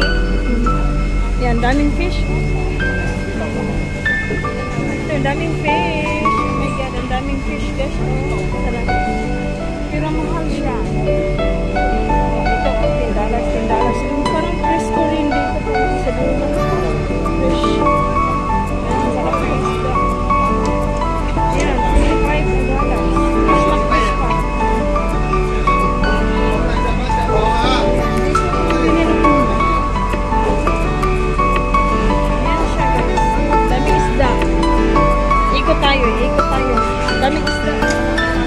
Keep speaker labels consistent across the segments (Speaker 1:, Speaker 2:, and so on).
Speaker 1: dami. Yan, daming fish. Ito, daming fish. Oh my God, ang daming fish guys. Oh, Pero mahal siya. tayo, eh. ikot tayo. Daming isda.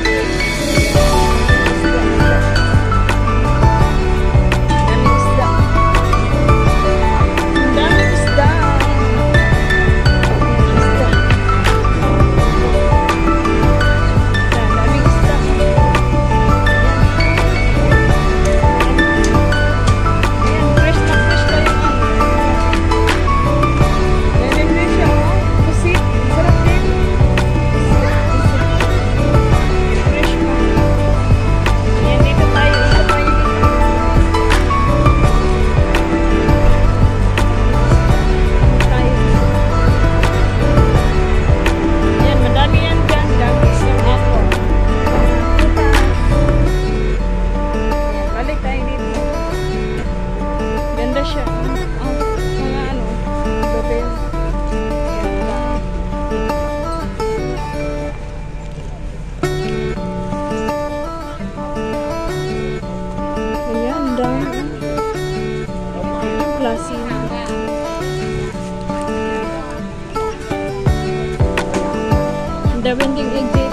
Speaker 1: They're vending egg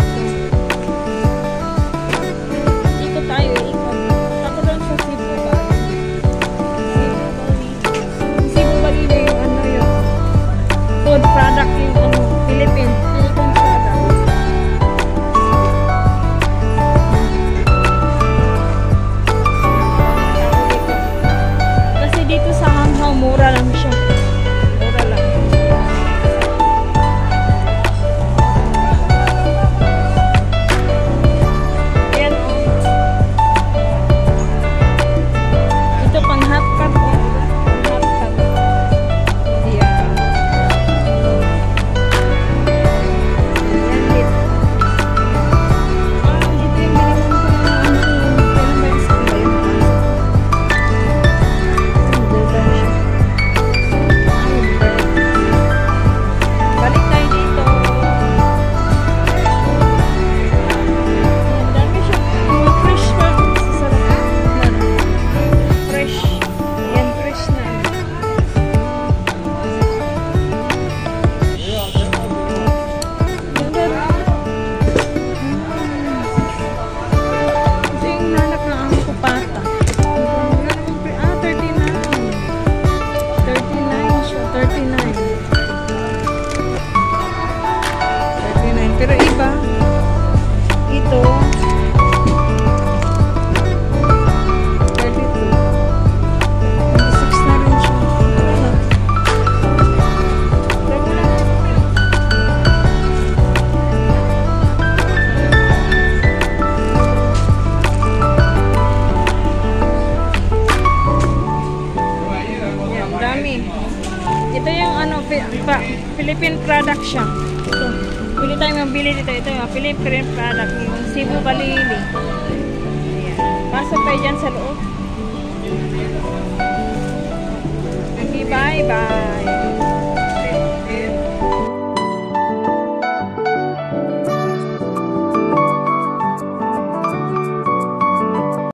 Speaker 1: Pra Philippine product siya. So, pili tayo mabili dito. Ito yung Philippine product. Yung Cebu Balili. Ayan. Pasok tayo dyan sa looog. Okay, bye-bye.